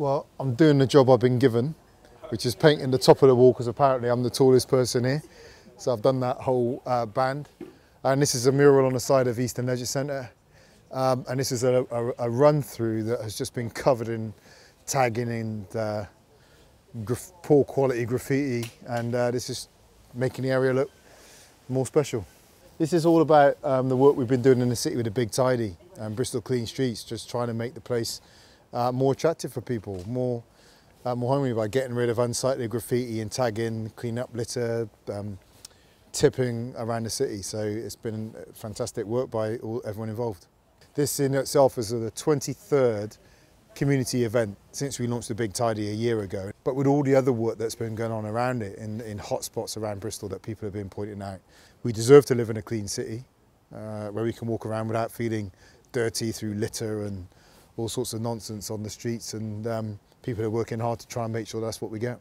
Well, I'm doing the job I've been given, which is painting the top of the wall because apparently I'm the tallest person here. So I've done that whole uh, band. And this is a mural on the side of Easton Leisure Centre. Um, and this is a, a, a, run through that has just been covered in tagging and uh, poor quality graffiti. And uh, this is making the area look more special. This is all about um, the work we've been doing in the city with the Big Tidy and Bristol Clean Streets, just trying to make the place uh, more attractive for people, more uh, more homely by getting rid of unsightly graffiti and tagging, clean up litter, um, tipping around the city. So it's been fantastic work by all, everyone involved. This in itself is the 23rd community event since we launched the Big Tidy a year ago. But with all the other work that's been going on around it in, in hotspots around Bristol that people have been pointing out, we deserve to live in a clean city uh, where we can walk around without feeling dirty through litter and all sorts of nonsense on the streets and um, people are working hard to try and make sure that's what we get.